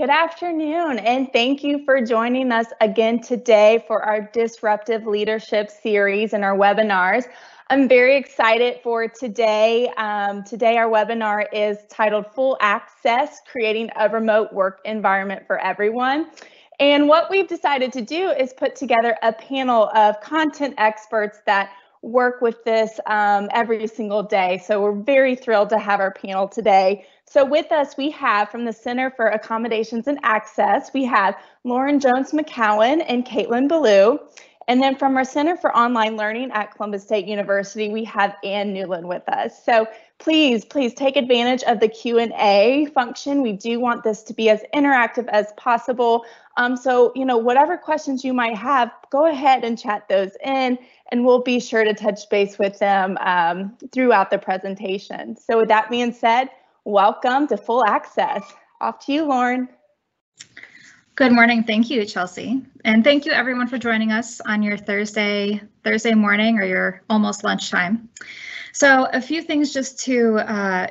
Good afternoon, and thank you for joining us again today for our Disruptive Leadership series and our webinars. I'm very excited for today. Um, today, our webinar is titled Full Access Creating a Remote Work Environment for Everyone. And what we've decided to do is put together a panel of content experts that work with this um, every single day. So we're very thrilled to have our panel today. So with us, we have from the Center for Accommodations and Access, we have Lauren Jones McCowan and Caitlin Ballou. And then from our Center for Online Learning at Columbus State University, we have Ann Newland with us. So please, please take advantage of the Q&A function. We do want this to be as interactive as possible. Um, so, you know, whatever questions you might have, go ahead and chat those in, and we'll be sure to touch base with them um, throughout the presentation. So with that being said, welcome to Full Access. Off to you, Lauren. Good morning. Thank you, Chelsea. And thank you everyone for joining us on your Thursday, Thursday morning or your almost lunchtime. So a few things just to uh,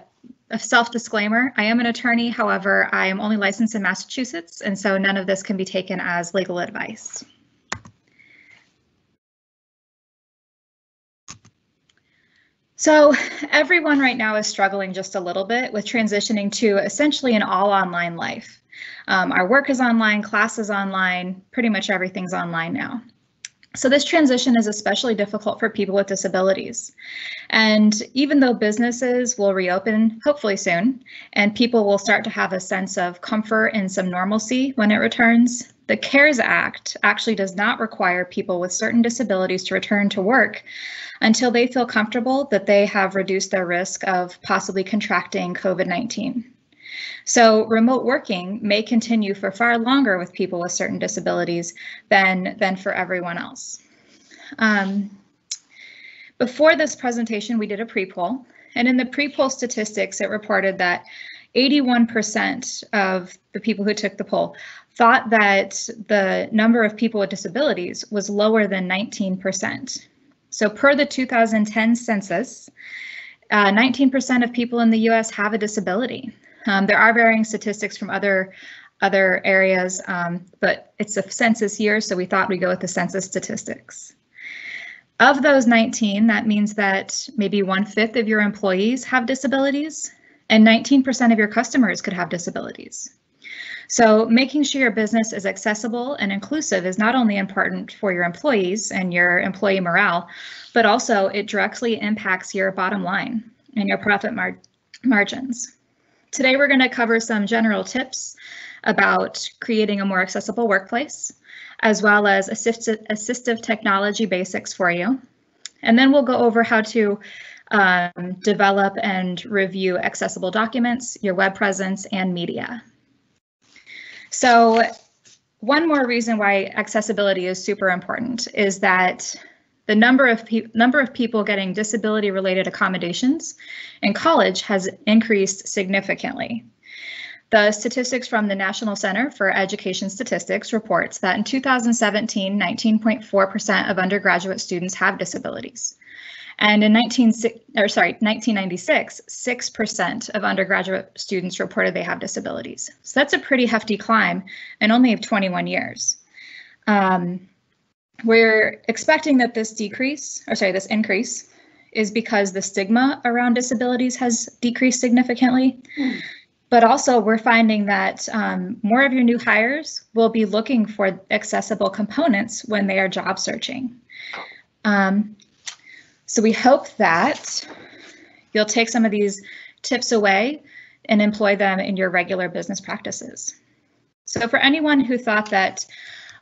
a self-disclaimer. I am an attorney, however, I am only licensed in Massachusetts, and so none of this can be taken as legal advice. So everyone right now is struggling just a little bit with transitioning to essentially an all online life. Um, our work is online, classes online, pretty much everything's online now. So this transition is especially difficult for people with disabilities. And even though businesses will reopen hopefully soon, and people will start to have a sense of comfort and some normalcy when it returns, the CARES Act actually does not require people with certain disabilities to return to work until they feel comfortable that they have reduced their risk of possibly contracting COVID-19. So remote working may continue for far longer with people with certain disabilities than, than for everyone else. Um, before this presentation, we did a pre-poll, and in the pre-poll statistics, it reported that 81% of the people who took the poll thought that the number of people with disabilities was lower than 19%. So per the 2010 census, 19% uh, of people in the US have a disability. Um, there are varying statistics from other other areas, um, but it's a census year, so we thought we'd go with the census statistics. Of those 19, that means that maybe one fifth of your employees have disabilities and 19% of your customers could have disabilities. So making sure your business is accessible and inclusive is not only important for your employees and your employee morale, but also it directly impacts your bottom line and your profit mar margins. Today we're going to cover some general tips about creating a more accessible workplace, as well as assistive, assistive technology basics for you. And then we'll go over how to um, develop and review accessible documents, your web presence, and media. So one more reason why accessibility is super important is that the number of number of people getting disability related accommodations in college has increased significantly. The statistics from the National Center for Education Statistics reports that in 2017, 19.4% of undergraduate students have disabilities. And in 19, or sorry, 1996, 6% of undergraduate students reported they have disabilities. So that's a pretty hefty climb in only 21 years. Um, we're expecting that this decrease, or sorry, this increase is because the stigma around disabilities has decreased significantly. Mm. But also we're finding that um, more of your new hires will be looking for accessible components when they are job searching. Um, so we hope that you'll take some of these tips away and employ them in your regular business practices. So for anyone who thought that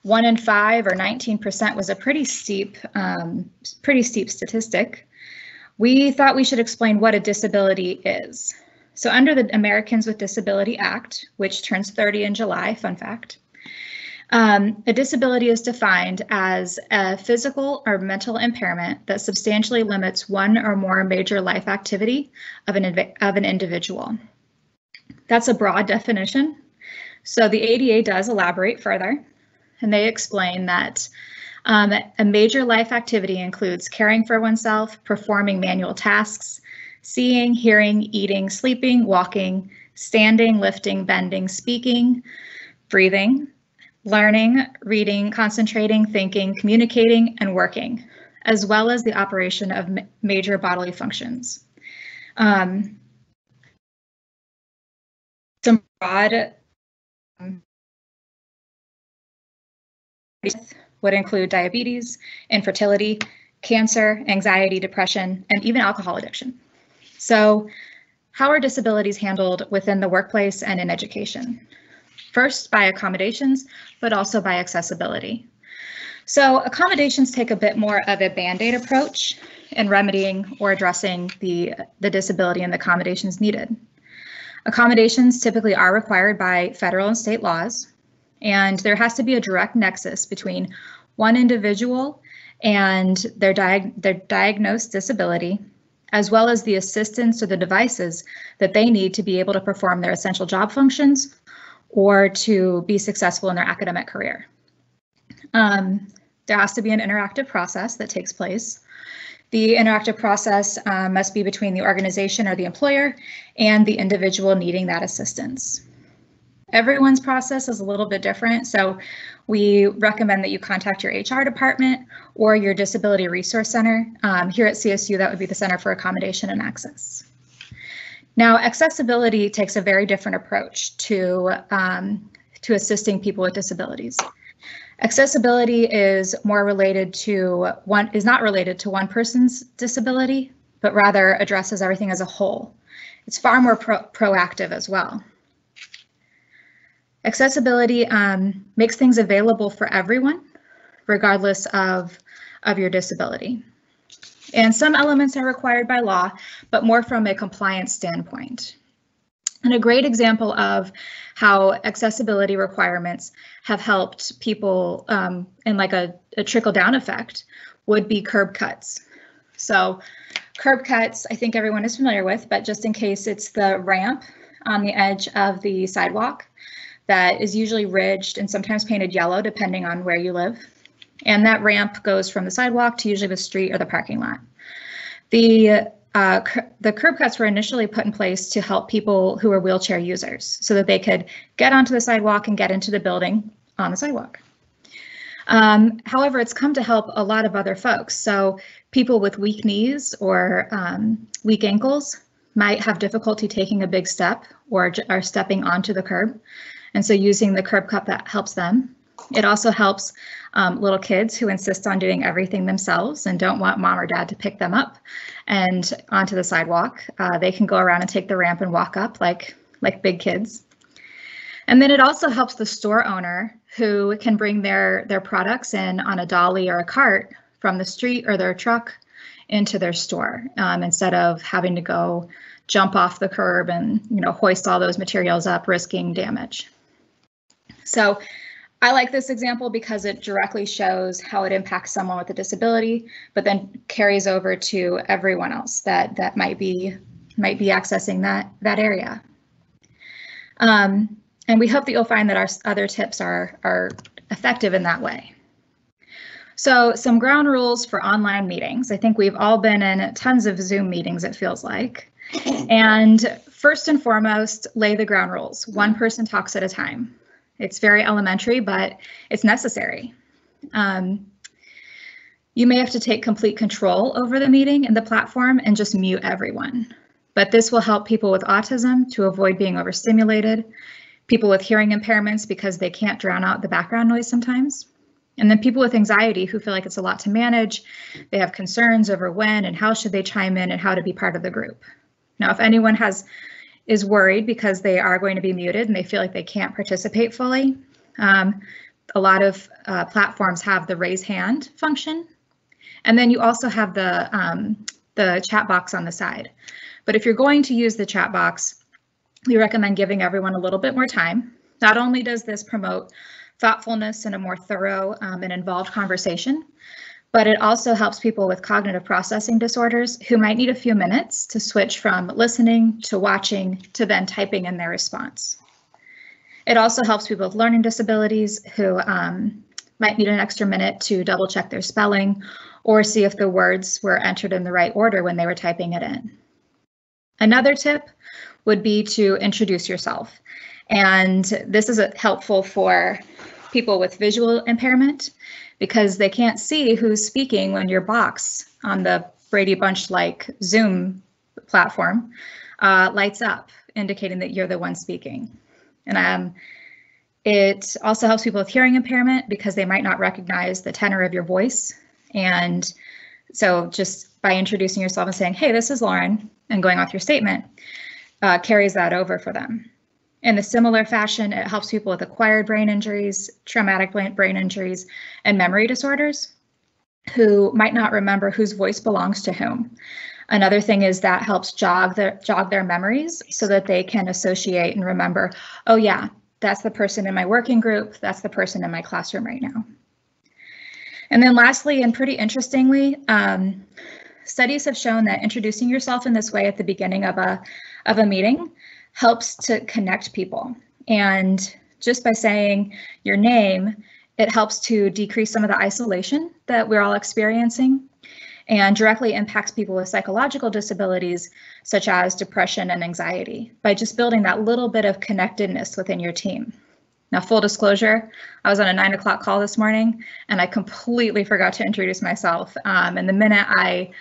one in five or 19% was a pretty steep, um, pretty steep statistic, we thought we should explain what a disability is. So under the Americans with Disability Act, which turns 30 in July, fun fact, um, a disability is defined as a physical or mental impairment that substantially limits one or more major life activity of an, of an individual. That's a broad definition. So the ADA does elaborate further, and they explain that um, a major life activity includes caring for oneself, performing manual tasks, seeing, hearing, eating, sleeping, walking, standing, lifting, bending, speaking, breathing, learning, reading, concentrating, thinking, communicating, and working, as well as the operation of ma major bodily functions. Um, some broad um, would include diabetes, infertility, cancer, anxiety, depression, and even alcohol addiction. So how are disabilities handled within the workplace and in education? First, by accommodations, but also by accessibility. So accommodations take a bit more of a band-aid approach in remedying or addressing the, the disability and the accommodations needed. Accommodations typically are required by federal and state laws, and there has to be a direct nexus between one individual and their, diag their diagnosed disability as well as the assistance or the devices that they need to be able to perform their essential job functions or to be successful in their academic career. Um, there has to be an interactive process that takes place. The interactive process uh, must be between the organization or the employer and the individual needing that assistance. Everyone's process is a little bit different, so we recommend that you contact your HR department or your Disability Resource Center. Um, here at CSU, that would be the Center for Accommodation and Access. Now, accessibility takes a very different approach to, um, to assisting people with disabilities. Accessibility is more related to one, is not related to one person's disability, but rather addresses everything as a whole. It's far more pro proactive as well. Accessibility um, makes things available for everyone, regardless of, of your disability. And some elements are required by law, but more from a compliance standpoint. And a great example of how accessibility requirements have helped people um, in like a, a trickle down effect would be curb cuts. So curb cuts, I think everyone is familiar with, but just in case it's the ramp on the edge of the sidewalk that is usually ridged and sometimes painted yellow depending on where you live. And that ramp goes from the sidewalk to usually the street or the parking lot. The uh, the curb cuts were initially put in place to help people who are wheelchair users so that they could get onto the sidewalk and get into the building on the sidewalk. Um, however, it's come to help a lot of other folks. So people with weak knees or um, weak ankles might have difficulty taking a big step or are stepping onto the curb. And so using the curb cut that helps them. It also helps um, little kids who insist on doing everything themselves and don't want mom or dad to pick them up and onto the sidewalk. Uh, they can go around and take the ramp and walk up like, like big kids. And then it also helps the store owner who can bring their, their products in on a dolly or a cart from the street or their truck into their store um, instead of having to go jump off the curb and you know hoist all those materials up risking damage. So I like this example because it directly shows how it impacts someone with a disability, but then carries over to everyone else that that might be might be accessing that that area. Um, and we hope that you'll find that our other tips are are effective in that way. So some ground rules for online meetings. I think we've all been in tons of Zoom meetings, it feels like. And first and foremost, lay the ground rules. One person talks at a time. It's very elementary, but it's necessary. Um, you may have to take complete control over the meeting and the platform and just mute everyone. But this will help people with autism to avoid being overstimulated, people with hearing impairments because they can't drown out the background noise sometimes, and then people with anxiety who feel like it's a lot to manage, they have concerns over when and how should they chime in and how to be part of the group. Now, if anyone has is worried because they are going to be muted and they feel like they can't participate fully. Um, a lot of uh, platforms have the raise hand function. And then you also have the, um, the chat box on the side. But if you're going to use the chat box, we recommend giving everyone a little bit more time. Not only does this promote thoughtfulness and a more thorough um, and involved conversation, but it also helps people with cognitive processing disorders who might need a few minutes to switch from listening to watching to then typing in their response. It also helps people with learning disabilities who um, might need an extra minute to double check their spelling or see if the words were entered in the right order when they were typing it in. Another tip would be to introduce yourself. And this is helpful for people with visual impairment because they can't see who's speaking when your box on the Brady Bunch like Zoom platform uh, lights up, indicating that you're the one speaking. And um, it also helps people with hearing impairment because they might not recognize the tenor of your voice. And so just by introducing yourself and saying, hey, this is Lauren, and going off your statement, uh, carries that over for them. In a similar fashion, it helps people with acquired brain injuries, traumatic brain injuries, and memory disorders who might not remember whose voice belongs to whom. Another thing is that helps jog their jog their memories so that they can associate and remember, oh yeah, that's the person in my working group, that's the person in my classroom right now. And then lastly, and pretty interestingly, um, studies have shown that introducing yourself in this way at the beginning of a, of a meeting helps to connect people. And just by saying your name, it helps to decrease some of the isolation that we're all experiencing and directly impacts people with psychological disabilities such as depression and anxiety by just building that little bit of connectedness within your team. Now, full disclosure, I was on a nine o'clock call this morning and I completely forgot to introduce myself. Um, and the minute I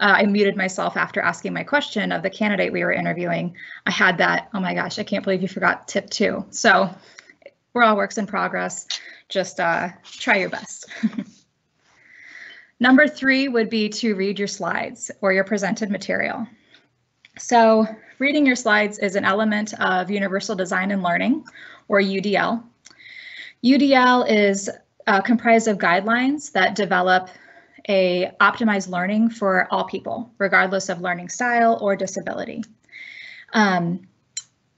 uh, I muted myself after asking my question of the candidate we were interviewing, I had that, oh my gosh, I can't believe you forgot tip two. So we're all works in progress. Just uh, try your best. Number three would be to read your slides or your presented material. So reading your slides is an element of Universal Design and Learning, or UDL. UDL is uh, comprised of guidelines that develop a optimized learning for all people, regardless of learning style or disability. Um,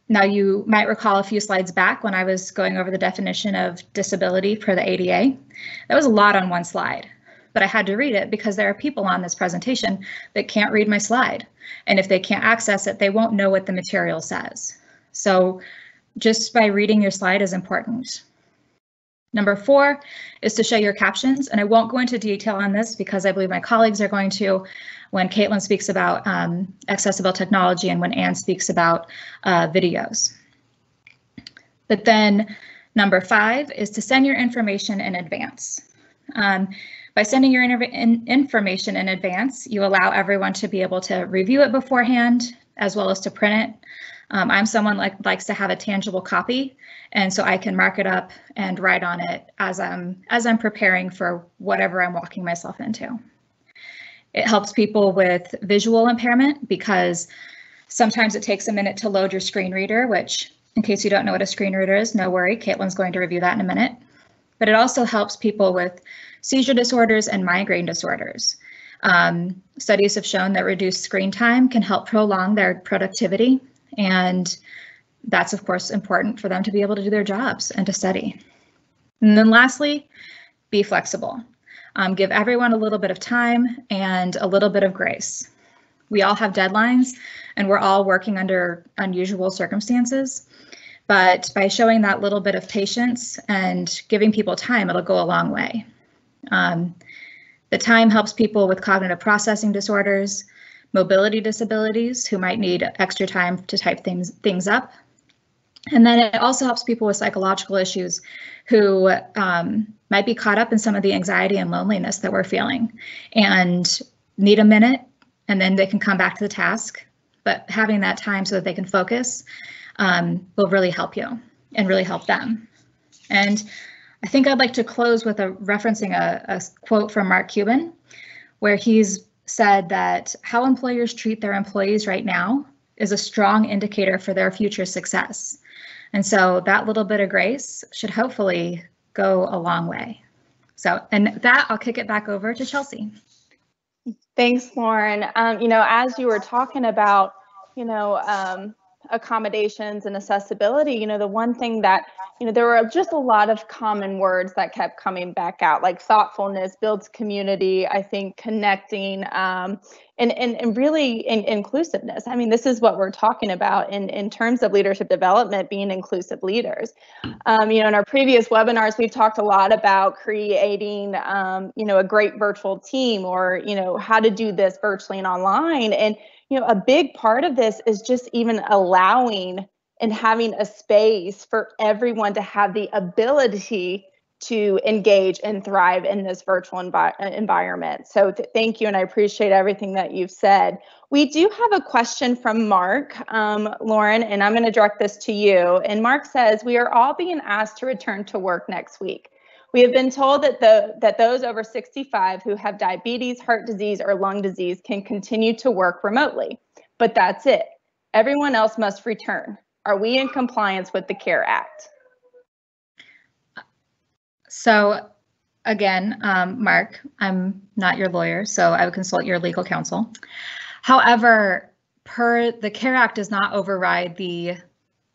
now you might recall a few slides back when I was going over the definition of disability for the ADA. That was a lot on one slide but I had to read it because there are people on this presentation that can't read my slide. And if they can't access it, they won't know what the material says. So just by reading your slide is important. Number four is to show your captions, and I won't go into detail on this because I believe my colleagues are going to when Caitlin speaks about um, accessible technology and when Anne speaks about uh, videos. But then number five is to send your information in advance. Um, by sending your in information in advance, you allow everyone to be able to review it beforehand as well as to print it. Um, I'm someone like likes to have a tangible copy, and so I can mark it up and write on it as I'm as I'm preparing for whatever I'm walking myself into. It helps people with visual impairment because sometimes it takes a minute to load your screen reader, which in case you don't know what a screen reader is, no worry, Caitlin's going to review that in a minute. But it also helps people with seizure disorders, and migraine disorders. Um, studies have shown that reduced screen time can help prolong their productivity, and that's of course important for them to be able to do their jobs and to study. And then lastly, be flexible. Um, give everyone a little bit of time and a little bit of grace. We all have deadlines and we're all working under unusual circumstances. But by showing that little bit of patience and giving people time, it'll go a long way. Um, the time helps people with cognitive processing disorders, mobility disabilities who might need extra time to type things, things up. And then it also helps people with psychological issues who um, might be caught up in some of the anxiety and loneliness that we're feeling and need a minute and then they can come back to the task. But having that time so that they can focus um, will really help you and really help them. And I think I'd like to close with a referencing a, a quote from Mark Cuban, where he's said that how employers treat their employees right now is a strong indicator for their future success. And so that little bit of grace should hopefully go a long way. So, and that I'll kick it back over to Chelsea. Thanks, Lauren. Um, you know, as you were talking about, you know, um, accommodations and accessibility, you know, the one thing that, you know, there were just a lot of common words that kept coming back out, like thoughtfulness, builds community, I think connecting, um, and, and, and really in, inclusiveness. I mean, this is what we're talking about in, in terms of leadership development, being inclusive leaders. Um, you know, in our previous webinars, we've talked a lot about creating, um, you know, a great virtual team or, you know, how to do this virtually and online. And, you know, a big part of this is just even allowing and having a space for everyone to have the ability to engage and thrive in this virtual envi- environment. So th- thank you, and I appreciate everything that you've said. We do have a question from Mark, um, Lauren, and I'm going to direct this to you. And Mark says, we are all being asked to return to work next week. We have been told that the that those over 65 who have diabetes, heart disease, or lung disease can continue to work remotely. But that's it. Everyone else must return. Are we in compliance with the CARE Act? So again, um, Mark, I'm not your lawyer, so I would consult your legal counsel. However, per the CARE Act does not override the,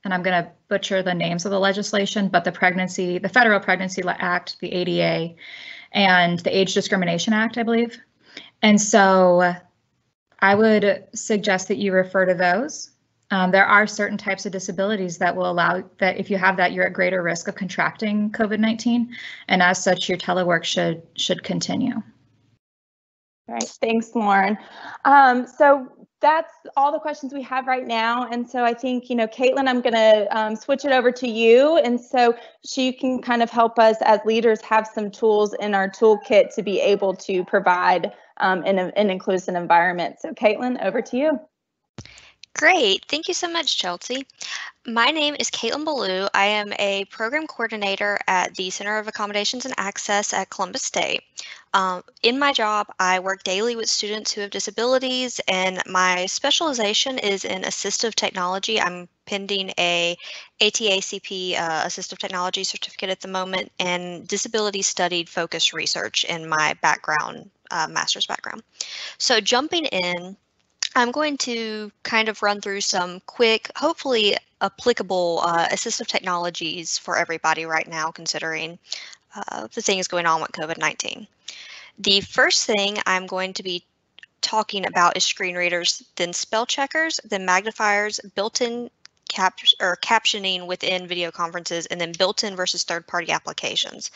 and I'm going to butcher the names of the legislation, but the pregnancy, the Federal Pregnancy Act, the ADA, and the Age Discrimination Act, I believe. And so I would suggest that you refer to those um, there are certain types of disabilities that will allow that if you have that, you're at greater risk of contracting COVID-19, and as such, your telework should should continue. All right, thanks, Lauren. Um, so that's all the questions we have right now, and so I think you know, Caitlin, I'm going to um, switch it over to you, and so she can kind of help us as leaders have some tools in our toolkit to be able to provide um, an, an inclusive environment. So, Caitlin, over to you. Great. Thank you so much, Chelsea. My name is Caitlin Ballou. I am a program coordinator at the Center of Accommodations and Access at Columbus State. Um, in my job, I work daily with students who have disabilities, and my specialization is in assistive technology. I'm pending a ATACP uh, assistive technology certificate at the moment and disability studied focused research in my background, uh, master's background. So jumping in, I'm going to kind of run through some quick, hopefully applicable uh, assistive technologies for everybody right now, considering uh, the things going on with COVID-19. The first thing I'm going to be talking about is screen readers, then spell checkers, then magnifiers, built-in cap or captioning within video conferences, and then built-in versus third-party applications.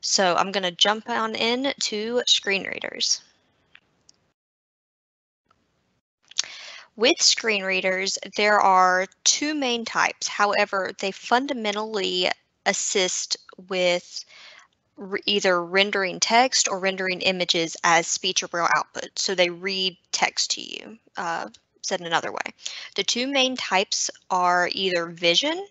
So I'm going to jump on in to screen readers. With screen readers, there are two main types. However, they fundamentally assist with either rendering text or rendering images as speech or braille output. So they read text to you, uh, said in another way. The two main types are either vision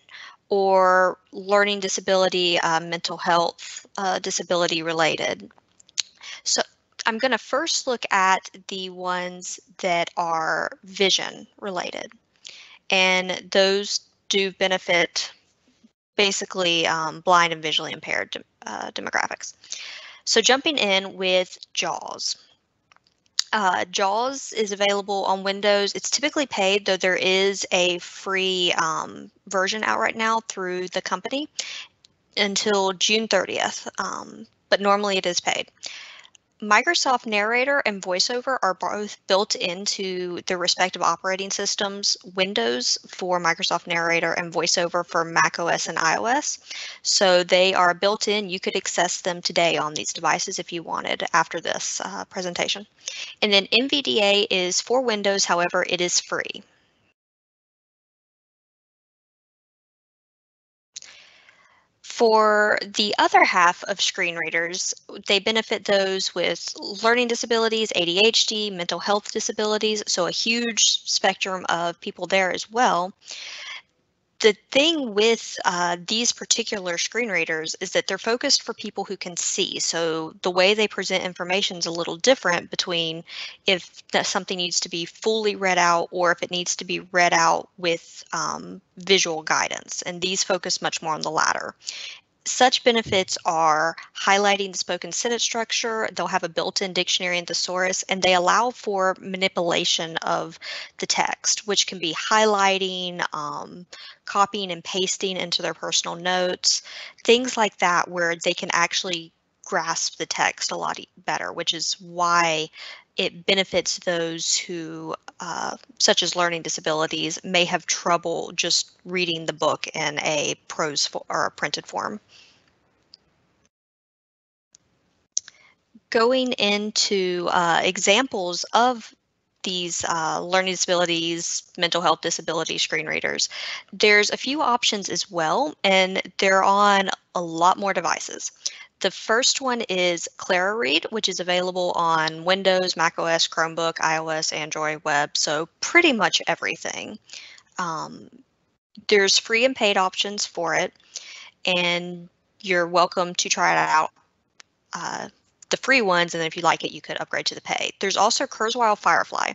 or learning disability, uh, mental health uh, disability related. So I'm going to first look at the ones that are vision related. And those do benefit basically um, blind and visually impaired uh, demographics. So jumping in with JAWS. Uh, JAWS is available on Windows. It's typically paid, though there is a free um, version out right now through the company until June 30th, um, but normally it is paid. Microsoft Narrator and VoiceOver are both built into the respective operating systems, Windows for Microsoft Narrator and VoiceOver for Mac OS and iOS. So they are built in. You could access them today on these devices if you wanted after this uh, presentation. And then NVDA is for Windows, however, it is free. For the other half of screen readers, they benefit those with learning disabilities, ADHD, mental health disabilities, so a huge spectrum of people there as well the thing with uh, these particular screen readers is that they're focused for people who can see. So the way they present information is a little different between if something needs to be fully read out or if it needs to be read out with um, visual guidance. And these focus much more on the latter. Such benefits are highlighting the spoken sentence structure, they'll have a built-in dictionary and thesaurus, and they allow for manipulation of the text, which can be highlighting, um, copying and pasting into their personal notes, things like that where they can actually grasp the text a lot better, which is why it benefits those who, uh, such as learning disabilities, may have trouble just reading the book in a prose or a printed form. Going into uh, examples of these uh, learning disabilities, mental health disability screen readers. There's a few options as well, and they're on a lot more devices. The first one is ClaroRead, which is available on Windows, macOS, Chromebook, iOS, Android, web, so pretty much everything. Um, there's free and paid options for it, and you're welcome to try it out. Uh, the free ones, and then if you like it, you could upgrade to the pay. There's also Kurzweil Firefly.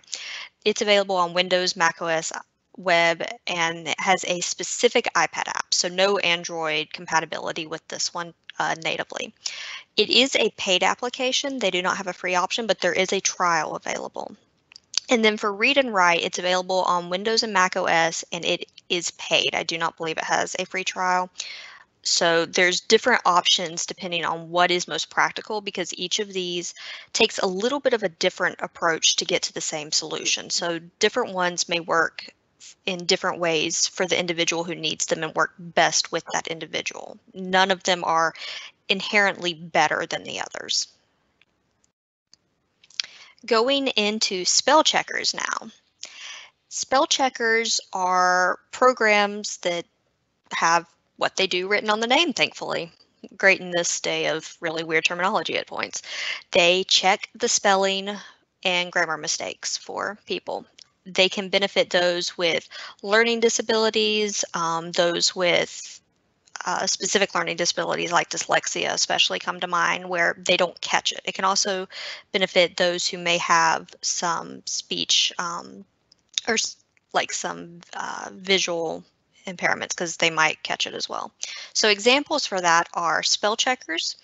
It's available on Windows, macOS, web, and it has a specific iPad app, so no Android compatibility with this one uh, natively. It is a paid application. They do not have a free option, but there is a trial available. And then for read and write, it's available on Windows and Mac OS, and it is paid. I do not believe it has a free trial. So there's different options depending on what is most practical because each of these takes a little bit of a different approach to get to the same solution. So different ones may work in different ways for the individual who needs them and work best with that individual. None of them are inherently better than the others. Going into spell checkers now. Spell checkers are programs that have what they do written on the name, thankfully. Great in this day of really weird terminology at points. They check the spelling and grammar mistakes for people. They can benefit those with learning disabilities, um, those with uh, specific learning disabilities like dyslexia especially come to mind where they don't catch it. It can also benefit those who may have some speech um, or like some uh, visual impairments because they might catch it as well. So examples for that are spell checkers,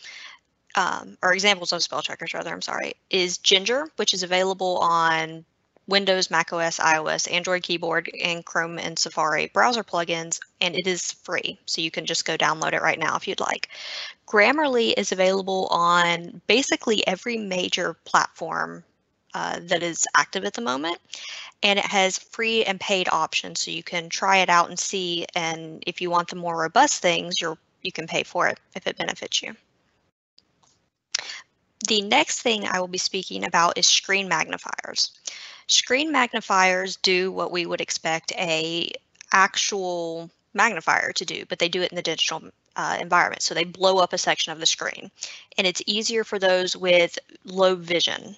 um, or examples of spell checkers rather, I'm sorry, is Ginger, which is available on Windows, macOS, iOS, Android keyboard, and Chrome and Safari browser plugins, and it is free. So you can just go download it right now if you'd like. Grammarly is available on basically every major platform uh, that is active at the moment and it has free and paid options so you can try it out and see and if you want the more robust things you're you can pay for it if it benefits you. The next thing I will be speaking about is screen magnifiers. Screen magnifiers do what we would expect a actual magnifier to do, but they do it in the digital uh, environment. So they blow up a section of the screen. And it's easier for those with low vision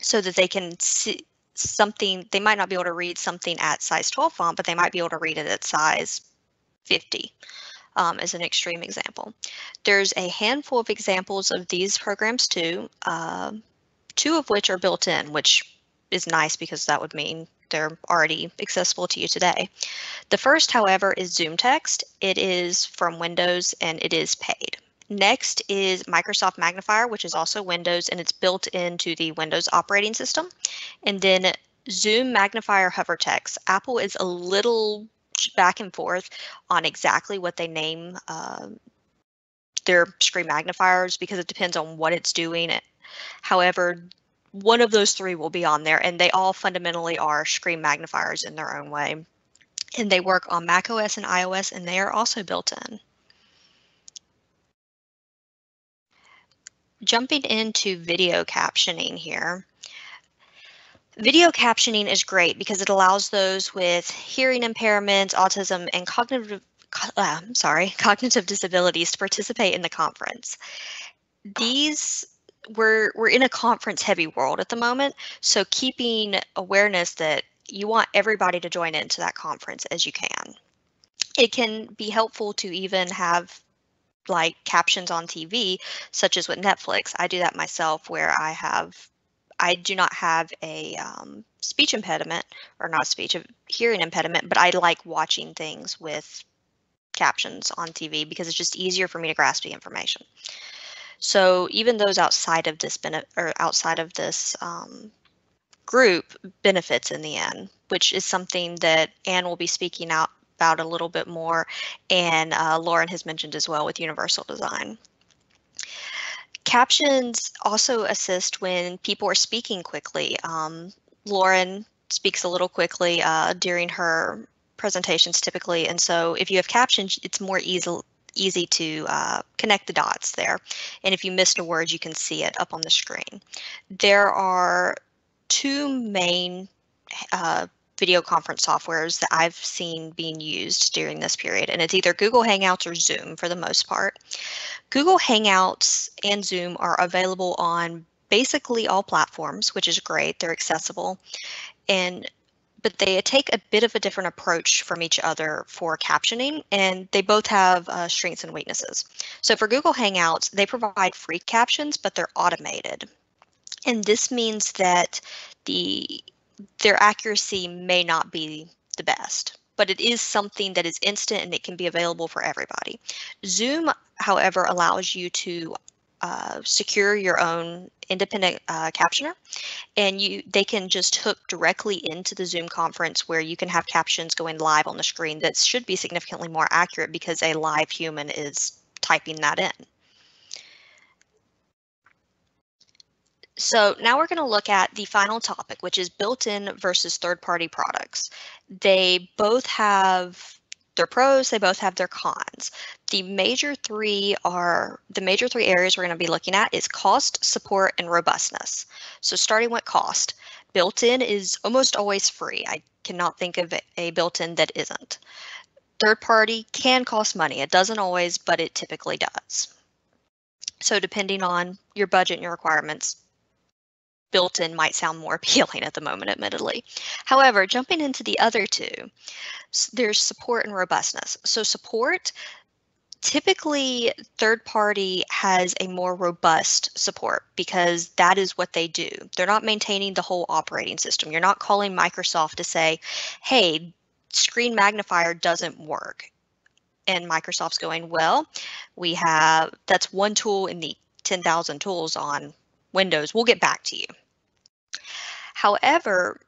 so that they can see, something, they might not be able to read something at size 12 font, but they might be able to read it at size 50 um, as an extreme example. There's a handful of examples of these programs too, uh, two of which are built in, which is nice because that would mean they're already accessible to you today. The first, however, is ZoomText. It is from Windows and it is paid. Next is Microsoft Magnifier, which is also Windows, and it's built into the Windows operating system. And then Zoom Magnifier Hover Text. Apple is a little back and forth on exactly what they name uh, their screen magnifiers because it depends on what it's doing. However, one of those three will be on there, and they all fundamentally are screen magnifiers in their own way. And they work on macOS and iOS, and they are also built in. jumping into video captioning here. Video captioning is great because it allows those with hearing impairments, autism, and cognitive uh, sorry, cognitive disabilities to participate in the conference. These we're we're in a conference heavy world at the moment, so keeping awareness that you want everybody to join into that conference as you can. It can be helpful to even have like captions on TV, such as with Netflix. I do that myself where I have, I do not have a um, speech impediment or not speech, hearing impediment, but I like watching things with captions on TV because it's just easier for me to grasp the information. So even those outside of this benefit or outside of this um, group benefits in the end, which is something that Anne will be speaking out about a little bit more, and uh, Lauren has mentioned as well with universal design. Captions also assist when people are speaking quickly. Um, Lauren speaks a little quickly uh, during her presentations typically, and so if you have captions, it's more easy easy to uh, connect the dots there. And if you missed a word, you can see it up on the screen. There are two main uh, video conference softwares that I've seen being used during this period, and it's either Google Hangouts or Zoom for the most part. Google Hangouts and Zoom are available on basically all platforms, which is great. They're accessible. And but they take a bit of a different approach from each other for captioning, and they both have uh, strengths and weaknesses. So for Google Hangouts, they provide free captions, but they're automated. And this means that the their accuracy may not be the best, but it is something that is instant and it can be available for everybody. Zoom, however, allows you to uh, secure your own independent uh, captioner and you they can just hook directly into the zoom conference where you can have captions going live on the screen that should be significantly more accurate because a live human is typing that in So now we're going to look at the final topic, which is built-in versus third-party products. They both have their pros, they both have their cons. The major three are the major three areas we're going to be looking at is cost, support, and robustness. So starting with cost, built-in is almost always free. I cannot think of a built-in that isn't. Third party can cost money. It doesn't always, but it typically does. So depending on your budget and your requirements, built in might sound more appealing at the moment, admittedly. However, jumping into the other two, there's support and robustness. So support, typically third party has a more robust support because that is what they do. They're not maintaining the whole operating system. You're not calling Microsoft to say, hey, screen magnifier doesn't work. And Microsoft's going, well, we have, that's one tool in the 10,000 tools on Windows. We'll get back to you. However,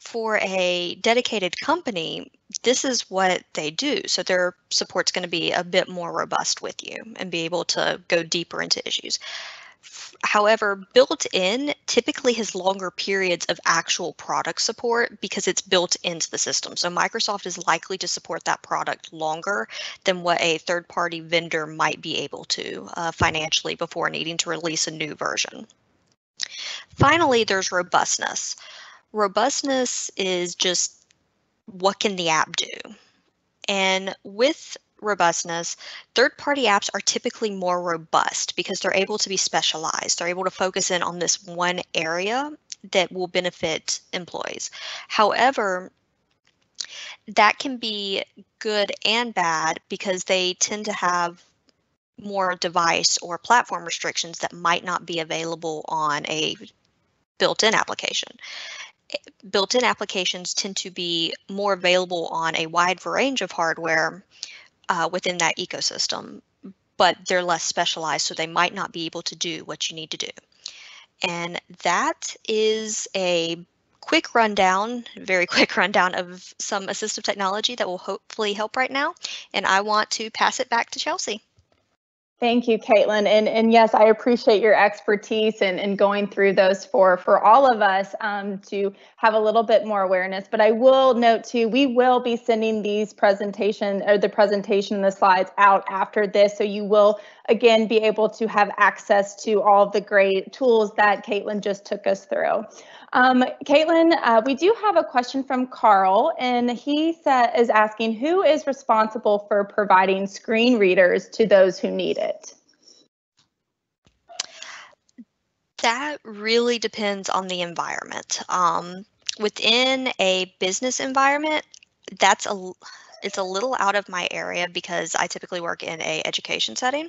for a dedicated company, this is what they do. So their support's going to be a bit more robust with you and be able to go deeper into issues. However, built in typically has longer periods of actual product support because it's built into the system. So Microsoft is likely to support that product longer than what a third party vendor might be able to uh, financially before needing to release a new version. Finally, there's robustness. Robustness is just what can the app do? And with robustness, third-party apps are typically more robust because they're able to be specialized. They're able to focus in on this one area that will benefit employees. However, that can be good and bad because they tend to have more device or platform restrictions that might not be available on a built-in application. Built-in applications tend to be more available on a wide range of hardware uh, within that ecosystem, but they're less specialized, so they might not be able to do what you need to do. And that is a quick rundown, very quick rundown of some assistive technology that will hopefully help right now. And I want to pass it back to Chelsea. Thank you, Caitlin. And, and yes, I appreciate your expertise and, and going through those for, for all of us um, to have a little bit more awareness. But I will note too, we will be sending these presentation or the presentation the slides out after this. So you will again be able to have access to all the great tools that Caitlin just took us through. Um, Caitlin, uh, we do have a question from Carl, and he is asking who is responsible for providing screen readers to those who need it? That really depends on the environment. Um, within a business environment, that's a it's a little out of my area because I typically work in a education setting.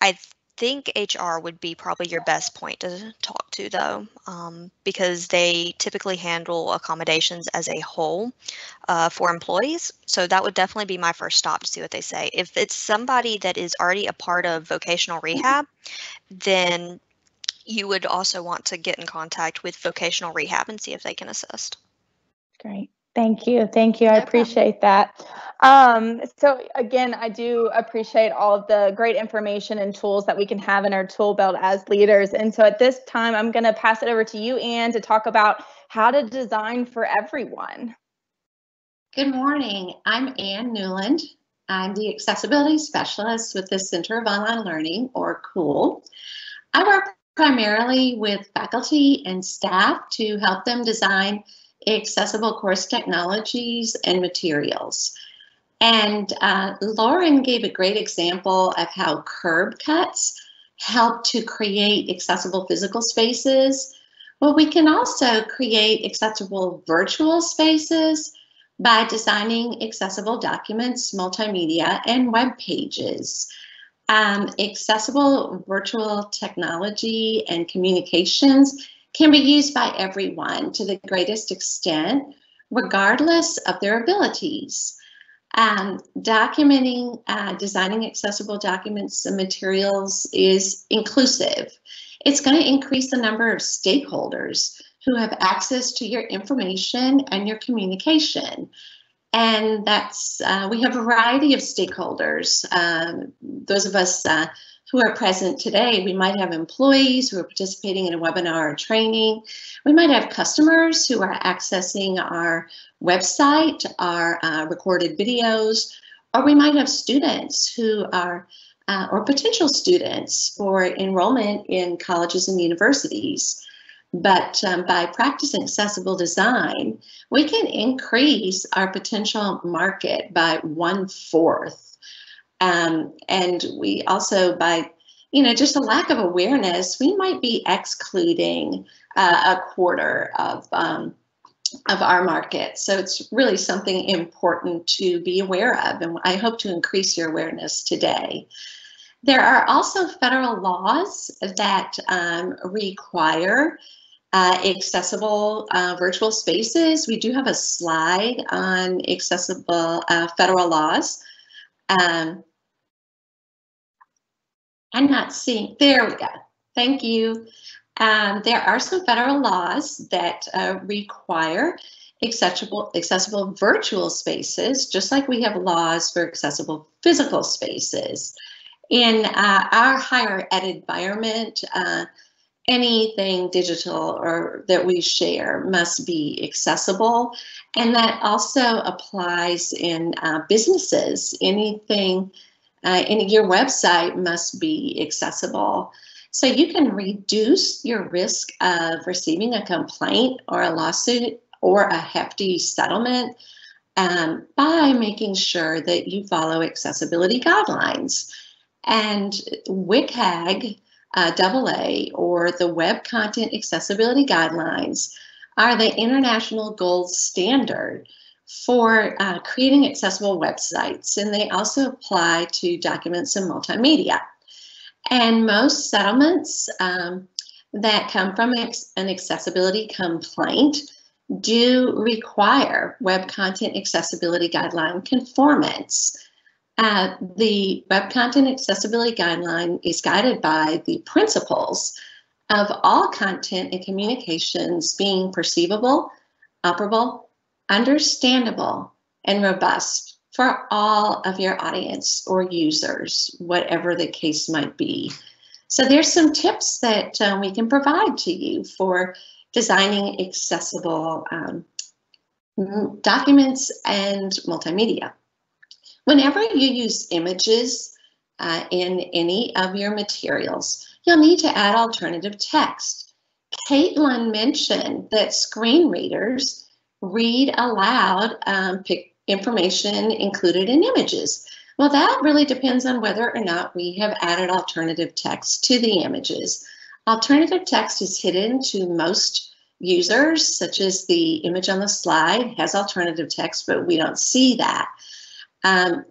I think HR would be probably your best point to talk to, though, um, because they typically handle accommodations as a whole uh, for employees. So that would definitely be my first stop to see what they say. If it's somebody that is already a part of vocational rehab, then you would also want to get in contact with vocational rehab and see if they can assist. Great. Thank you. Thank you. I appreciate that. Um, so again, I do appreciate all of the great information and tools that we can have in our tool belt as leaders. And so at this time, I'm going to pass it over to you, Anne, to talk about how to design for everyone. Good morning. I'm Anne Newland. I'm the accessibility specialist with the Center of Online Learning, or COOL. I work primarily with faculty and staff to help them design accessible course technologies and materials. And uh, Lauren gave a great example of how curb cuts help to create accessible physical spaces. Well, we can also create accessible virtual spaces by designing accessible documents, multimedia, and web pages. Um, accessible virtual technology and communications can be used by everyone to the greatest extent, regardless of their abilities. Um, documenting, uh, designing accessible documents and materials is inclusive. It's going to increase the number of stakeholders who have access to your information and your communication. And that's, uh, we have a variety of stakeholders. Um, those of us uh, who are present today, we might have employees who are participating in a webinar or training. We might have customers who are accessing our website, our uh, recorded videos, or we might have students who are, uh, or potential students for enrollment in colleges and universities. But um, by practicing accessible design, we can increase our potential market by one fourth. Um, and we also, by you know, just a lack of awareness, we might be excluding uh, a quarter of um, of our market. So it's really something important to be aware of, and I hope to increase your awareness today. There are also federal laws that um, require uh, accessible uh, virtual spaces. We do have a slide on accessible uh, federal laws. Um, I'm not seeing, there we go. Thank you. Um, there are some federal laws that uh, require accessible, accessible virtual spaces, just like we have laws for accessible physical spaces. In uh, our higher ed environment, uh, anything digital or that we share must be accessible. And that also applies in uh, businesses. Anything uh, in your website must be accessible. So you can reduce your risk of receiving a complaint or a lawsuit or a hefty settlement um, by making sure that you follow accessibility guidelines. And WCAG uh, AA or the Web Content Accessibility Guidelines are the international gold standard for uh, creating accessible websites, and they also apply to documents and multimedia. And most settlements um, that come from an accessibility complaint do require Web Content Accessibility Guideline conformance. Uh, the Web Content Accessibility Guideline is guided by the principles of all content and communications being perceivable, operable, understandable, and robust for all of your audience or users, whatever the case might be. So there's some tips that uh, we can provide to you for designing accessible um, documents and multimedia. Whenever you use images uh, in any of your materials, you'll need to add alternative text. Caitlin mentioned that screen readers read aloud um, information included in images. Well, that really depends on whether or not we have added alternative text to the images. Alternative text is hidden to most users, such as the image on the slide has alternative text, but we don't see that. Um,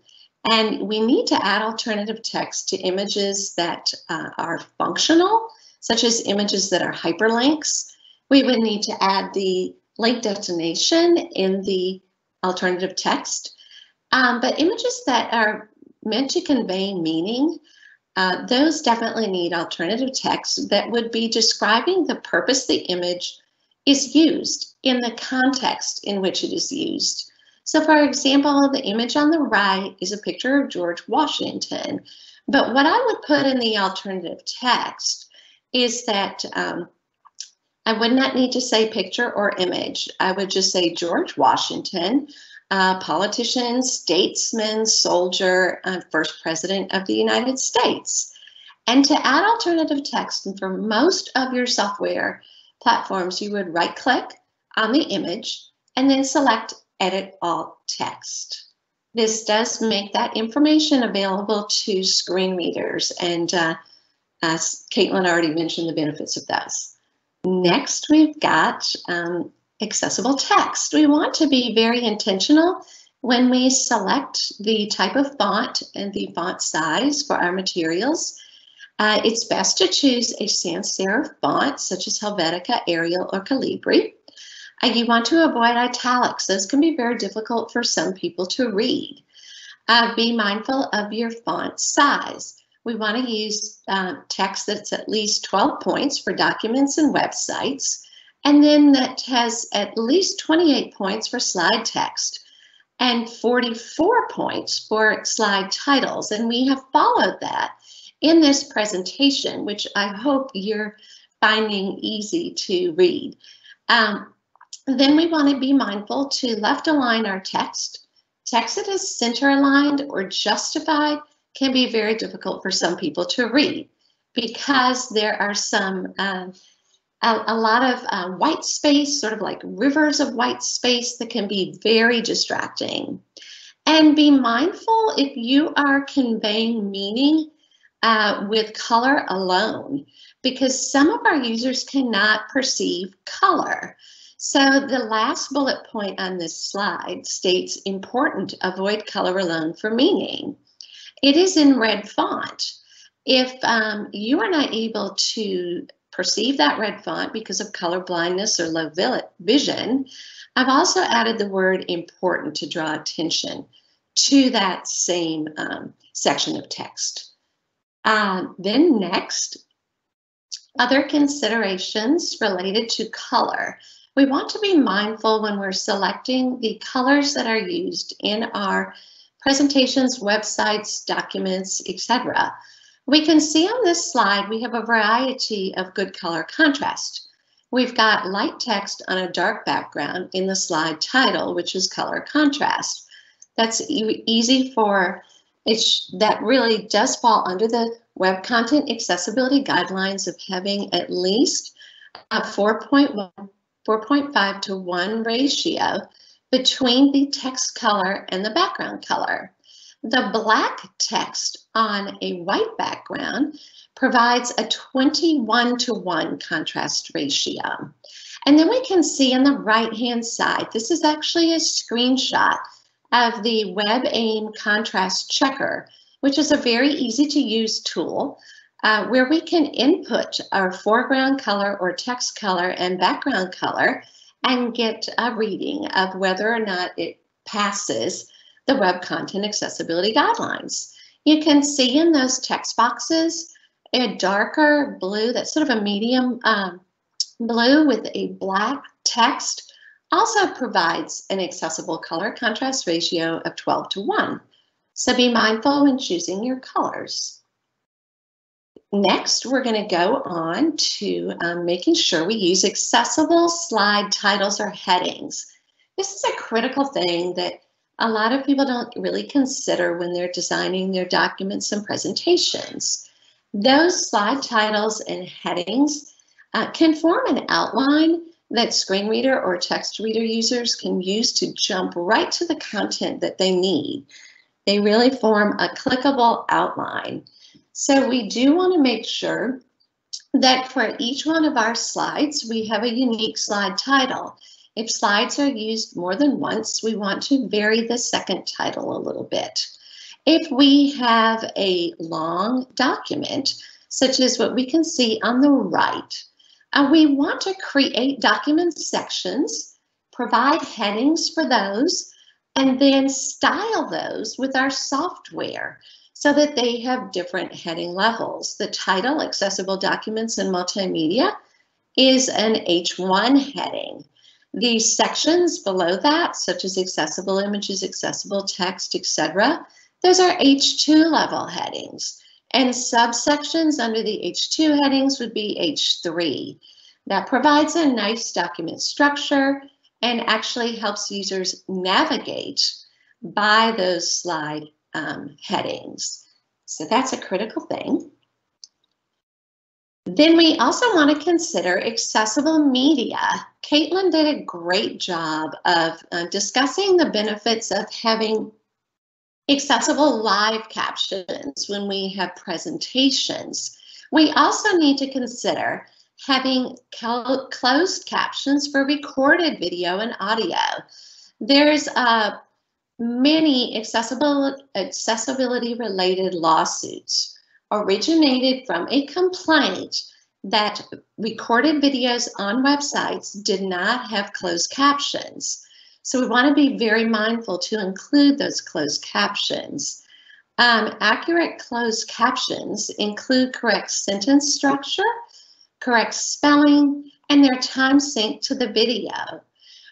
and we need to add alternative text to images that uh, are functional, such as images that are hyperlinks. We would need to add the link destination in the alternative text. Um, but images that are meant to convey meaning, uh, those definitely need alternative text that would be describing the purpose the image is used in the context in which it is used. So for example, the image on the right is a picture of George Washington. But what I would put in the alternative text is that um, I would not need to say picture or image. I would just say George Washington, uh, politician, statesman, soldier, uh, first president of the United States. And to add alternative text, and for most of your software platforms, you would right click on the image and then select Edit Alt Text. This does make that information available to screen readers, and uh, as Caitlin already mentioned the benefits of those. Next, we've got um, accessible text. We want to be very intentional when we select the type of font and the font size for our materials. Uh, it's best to choose a sans serif font such as Helvetica, Arial, or Calibri. Uh, you want to avoid italics. Those can be very difficult for some people to read. Uh, be mindful of your font size. We want to use uh, text that's at least 12 points for documents and websites, and then that has at least 28 points for slide text and 44 points for slide titles. And we have followed that in this presentation, which I hope you're finding easy to read. Um, then we want to be mindful to left align our text. Text that is center aligned or justified can be very difficult for some people to read because there are some um, a, a, lot of uh, white space, sort of like rivers of white space that can be very distracting. And be mindful if you are conveying meaning uh, with color alone, because some of our users cannot perceive color. So the last bullet point on this slide states important, avoid color alone for meaning. It is in red font. If um, you are not able to perceive that red font because of color blindness or low vision, I've also added the word important to draw attention to that same um, section of text. Uh, then next, other considerations related to color. We want to be mindful when we're selecting the colors that are used in our presentations, websites, documents, etc. We can see on this slide, we have a variety of good color contrast. We've got light text on a dark background in the slide title, which is color contrast. That's e easy for, it that really does fall under the web content accessibility guidelines of having at least a 4.1, 4.5 to 1 ratio between the text color and the background color. The black text on a white background provides a 21 to 1 contrast ratio. And then we can see on the right hand side, this is actually a screenshot of the WebAIM contrast checker, which is a very easy to use tool uh, where we can input our foreground color or text color and background color and get a reading of whether or not it passes the Web Content Accessibility Guidelines. You can see in those text boxes a darker blue, that's sort of a medium um, blue with a black text, also provides an accessible color contrast ratio of 12 to 1. So be mindful when choosing your colors. Next, we're going to go on to um, making sure we use accessible slide titles or headings. This is a critical thing that a lot of people don't really consider when they're designing their documents and presentations. Those slide titles and headings uh, can form an outline that screen reader or text reader users can use to jump right to the content that they need. They really form a clickable outline. So we do want to make sure that for each one of our slides, we have a unique slide title. If slides are used more than once, we want to vary the second title a little bit. If we have a long document, such as what we can see on the right, uh, we want to create document sections, provide headings for those, and then style those with our software so that they have different heading levels. The title, Accessible Documents and Multimedia, is an H1 heading. The sections below that, such as accessible images, accessible text, etc., those are H2 level headings. And subsections under the H2 headings would be H3. That provides a nice document structure and actually helps users navigate by those slide um, headings. So that's a critical thing. Then we also want to consider accessible media. Caitlin did a great job of uh, discussing the benefits of having accessible live captions when we have presentations. We also need to consider having closed captions for recorded video and audio. There's uh, many accessibility related lawsuits originated from a complaint that recorded videos on websites did not have closed captions. So we want to be very mindful to include those closed captions. Um, accurate closed captions include correct sentence structure, correct spelling, and their time synced to the video.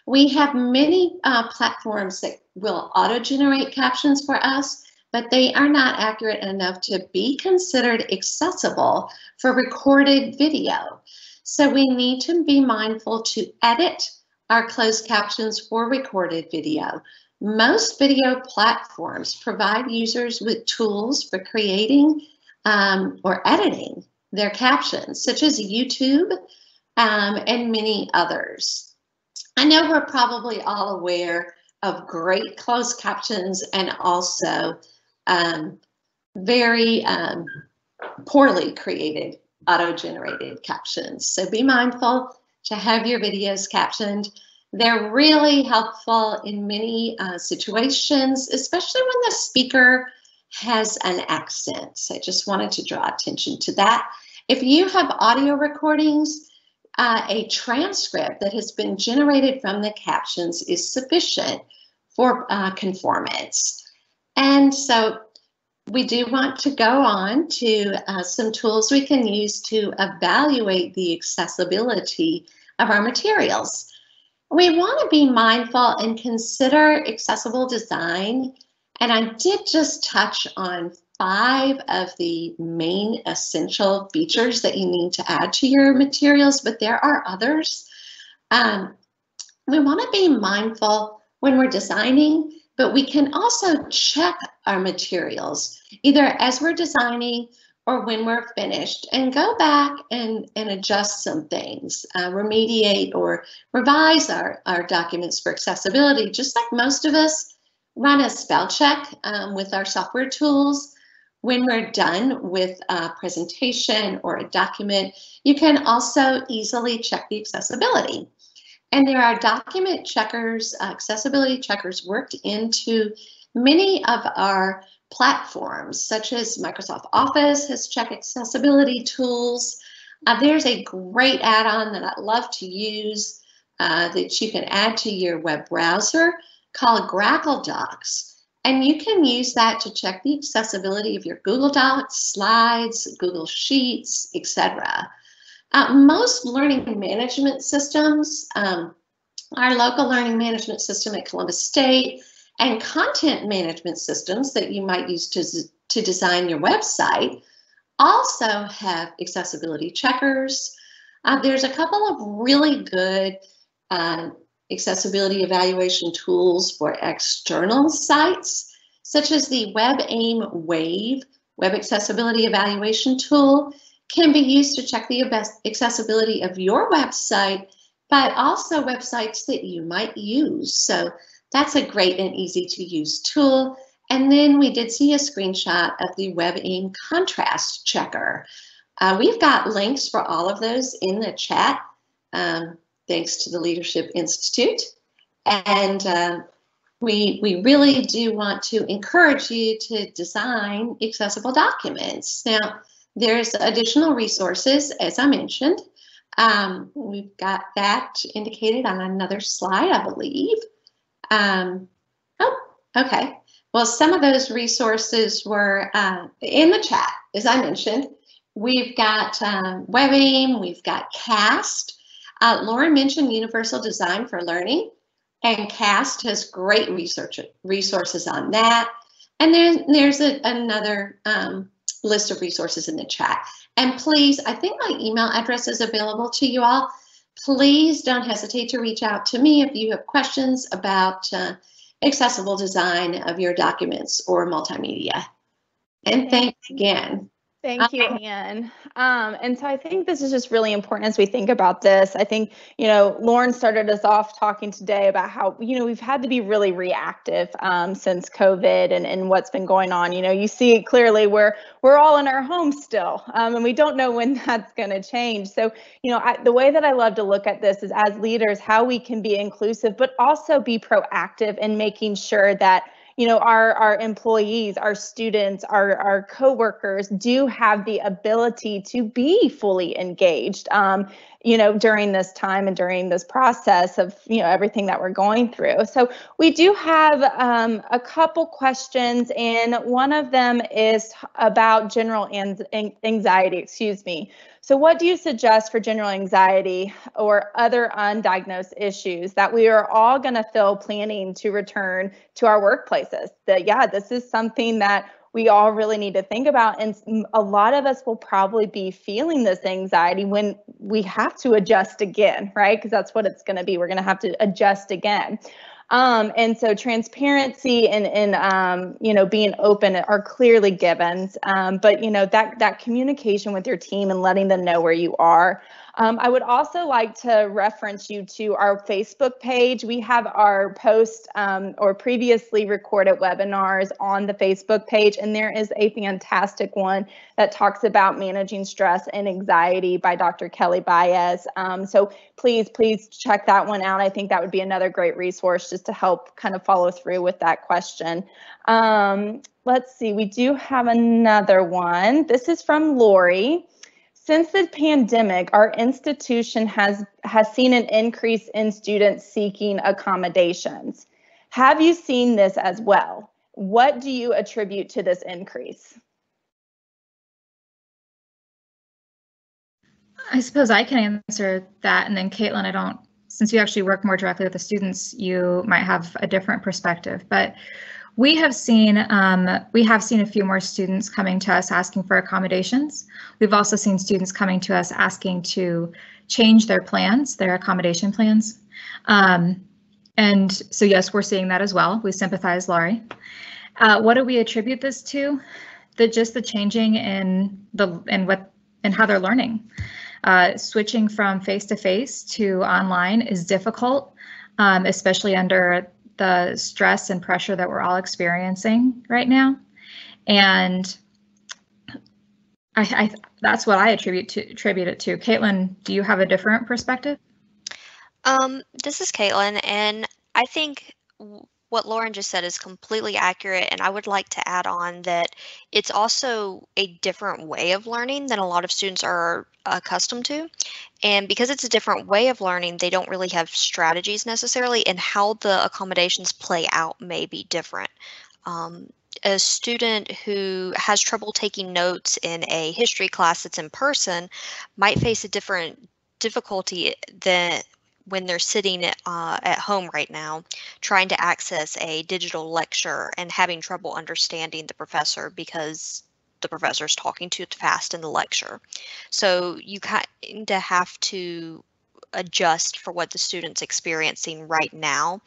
We have many uh, platforms that will auto-generate captions for us, but they are not accurate enough to be considered accessible for recorded video. So we need to be mindful to edit our closed captions for recorded video. Most video platforms provide users with tools for creating um, or editing their captions, such as YouTube um, and many others. I know we're probably all aware of great closed captions and also um, very um, poorly created auto-generated captions. So be mindful to have your videos captioned. They're really helpful in many uh, situations, especially when the speaker has an accent. So I just wanted to draw attention to that. If you have audio recordings, uh, a transcript that has been generated from the captions is sufficient for uh, conformance. And so we do want to go on to uh, some tools we can use to evaluate the accessibility of our materials. We want to be mindful and consider accessible design. And I did just touch on five of the main essential features that you need to add to your materials, but there are others. Um, we want to be mindful when we're designing, but we can also check our materials either as we're designing or when we're finished and go back and, and adjust some things, uh, remediate or revise our, our documents for accessibility, just like most of us run a spell check um, with our software tools. When we're done with a presentation or a document, you can also easily check the accessibility. And there are document checkers, accessibility checkers worked into many of our platforms, such as Microsoft Office has check accessibility tools. Uh, there's a great add-on that I love to use uh, that you can add to your web browser called Grackle Docs. And you can use that to check the accessibility of your Google Docs, slides, Google Sheets, etc. Uh, most learning management systems, um, our local learning management system at Columbus State, and content management systems that you might use to, to design your website also have accessibility checkers. Uh, there's a couple of really good uh, accessibility evaluation tools for external sites, such as the WebAIM Wave Web Accessibility Evaluation Tool can be used to check the accessibility of your website, but also websites that you might use. So that's a great and easy to use tool. And then we did see a screenshot of the WebAIM contrast checker. Uh, we've got links for all of those in the chat, um, thanks to the Leadership Institute. And um, we, we really do want to encourage you to design accessible documents. Now, there's additional resources, as I mentioned. Um, we've got that indicated on another slide, I believe. Um, oh, okay. Well, some of those resources were uh, in the chat, as I mentioned. We've got um, WebAIM, we've got CAST. Uh, Lauren mentioned Universal Design for Learning, and CAST has great research resources on that. And then there's a, another um, list of resources in the chat. And please, I think my email address is available to you all please don't hesitate to reach out to me if you have questions about uh, accessible design of your documents or multimedia. And thanks again. Thank you, Anne. Um, and so I think this is just really important as we think about this. I think, you know, Lauren started us off talking today about how, you know, we've had to be really reactive um, since COVID and, and what's been going on. You know, you see it clearly where we're all in our homes still, um, and we don't know when that's going to change. So, you know, I, the way that I love to look at this is as leaders, how we can be inclusive, but also be proactive in making sure that you know our our employees our students our our coworkers do have the ability to be fully engaged um, you know during this time and during this process of you know everything that we're going through. So we do have um, a couple questions and one of them is about general anxiety excuse me so what do you suggest for general anxiety or other undiagnosed issues that we are all going to feel planning to return to our workplaces? That, yeah, this is something that we all really need to think about. And a lot of us will probably be feeling this anxiety when we have to adjust again, right? Because that's what it's going to be. We're going to have to adjust again. Um, and so transparency and, and um, you know, being open are clearly givens. Um, but, you know, that, that communication with your team and letting them know where you are um, I would also like to reference you to our Facebook page. We have our post um, or previously recorded webinars on the Facebook page, and there is a fantastic one that talks about managing stress and anxiety by Dr. Kelly Baez. Um, so please, please check that one out. I think that would be another great resource just to help kind of follow through with that question. Um, let's see, we do have another one. This is from Lori. Since the pandemic, our institution has, has seen an increase in students seeking accommodations. Have you seen this as well? What do you attribute to this increase? I suppose I can answer that. And then Caitlin, I don't, since you actually work more directly with the students, you might have a different perspective. But we have seen um, we have seen a few more students coming to us asking for accommodations. We've also seen students coming to us asking to change their plans, their accommodation plans. Um, and so yes, we're seeing that as well. We sympathize, Laurie. Uh, what do we attribute this to? The just the changing in the and what and how they're learning. Uh, switching from face to face to online is difficult, um, especially under the stress and pressure that we're all experiencing right now. And I, I that's what I attribute to attribute it to. Caitlin, do you have a different perspective? Um, this is Caitlin, and I think what Lauren just said is completely accurate. And I would like to add on that it's also a different way of learning than a lot of students are accustomed to. And because it's a different way of learning, they don't really have strategies necessarily, and how the accommodations play out may be different. Um, a student who has trouble taking notes in a history class that's in person might face a different difficulty than when they're sitting uh, at home right now trying to access a digital lecture and having trouble understanding the professor because the professor is talking too fast in the lecture. So you kind of have to adjust for what the student's experiencing right now,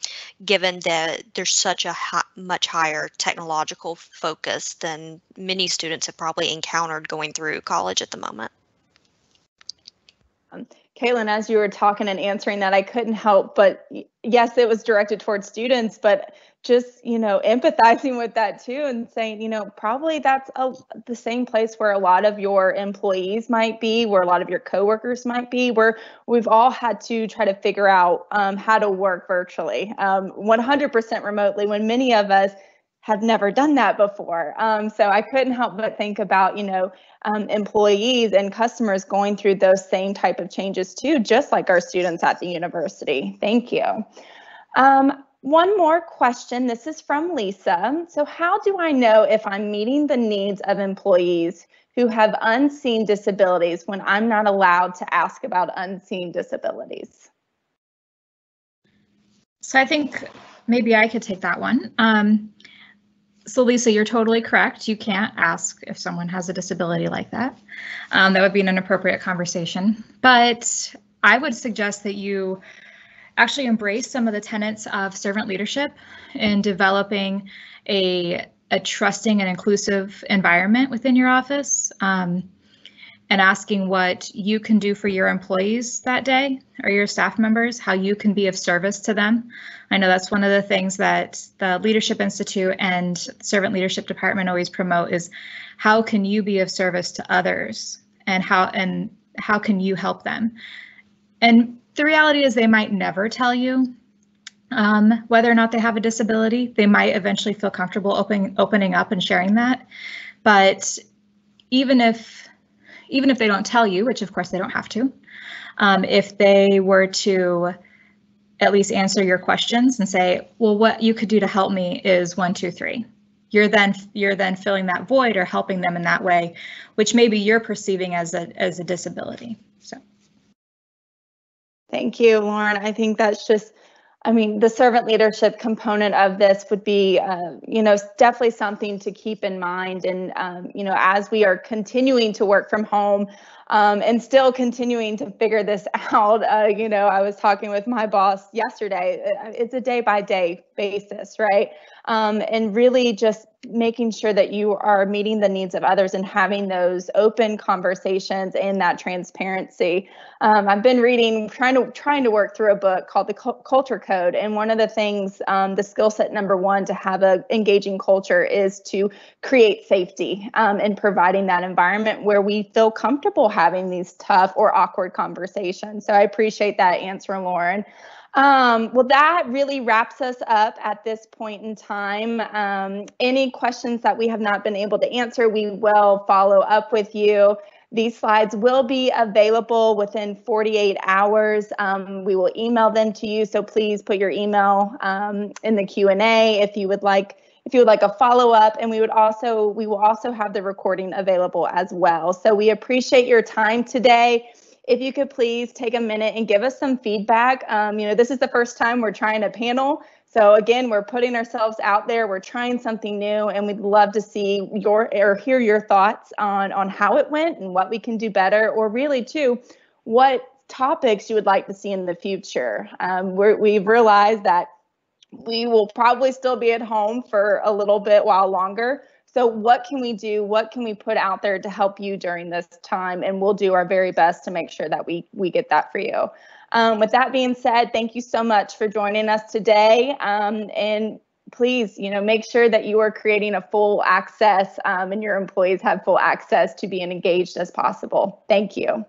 given that there's such a much higher technological focus than many students have probably encountered going through college at the moment. Um, Caitlin, as you were talking and answering that, I couldn't help but yes, it was directed towards students, but just you know empathizing with that too and saying you know probably that's a, the same place where a lot of your employees might be where a lot of your coworkers might be where we've all had to try to figure out um, how to work virtually um, 100% remotely when many of us have never done that before. Um, so i couldn't help but think about you know um, employees and customers going through those same type of changes too just like our students at the university. Thank you. Um, one more question. This is from Lisa. So, how do I know if I'm meeting the needs of employees who have unseen disabilities when I'm not allowed to ask about unseen disabilities? So, I think maybe I could take that one. Um, so, Lisa, you're totally correct. You can't ask if someone has a disability like that. Um, that would be an inappropriate conversation. But I would suggest that you actually embrace some of the tenets of servant leadership in developing a a trusting and inclusive environment within your office um, and asking what you can do for your employees that day or your staff members, how you can be of service to them. I know that's one of the things that the Leadership Institute and Servant Leadership Department always promote is how can you be of service to others and how and how can you help them? And the reality is they might never tell you um, whether or not they have a disability. They might eventually feel comfortable opening opening up and sharing that. But even if even if they don't tell you, which of course they don't have to, um, if they were to at least answer your questions and say, well, what you could do to help me is one, two, three. You're then you're then filling that void or helping them in that way, which maybe you're perceiving as a as a disability. So. Thank you, Lauren. I think that's just I mean, the servant leadership component of this would be, uh, you know, definitely something to keep in mind. And, um, you know, as we are continuing to work from home um, and still continuing to figure this out, uh, you know, I was talking with my boss yesterday. Uh, it's a day by day basis, right? Um, and really just making sure that you are meeting the needs of others and having those open conversations and that transparency. Um, I've been reading, trying to trying to work through a book called the Culture Code, and one of the things, um, the skill set number one to have a engaging culture is to create safety um, and providing that environment where we feel comfortable having these tough or awkward conversations. So I appreciate that answer, Lauren. Um, well, that really wraps us up at this point in time. Um, any questions that we have not been able to answer, we will follow up with you. These slides will be available within 48 hours. Um, we will email them to you, so please put your email um, in the Q&A if you would like if you would like a follow-up and we would also we will also have the recording available as well. So we appreciate your time today if you could please take a minute and give us some feedback. Um, you know, this is the first time we're trying a panel. So again, we're putting ourselves out there, we're trying something new, and we'd love to see your or hear your thoughts on, on how it went and what we can do better, or really too, what topics you would like to see in the future. Um, we've realized that we will probably still be at home for a little bit while longer. So what can we do? What can we put out there to help you during this time? And we'll do our very best to make sure that we, we get that for you. Um, with that being said, thank you so much for joining us today. Um, and please, you know, make sure that you are creating a full access um, and your employees have full access to being engaged as possible. Thank you.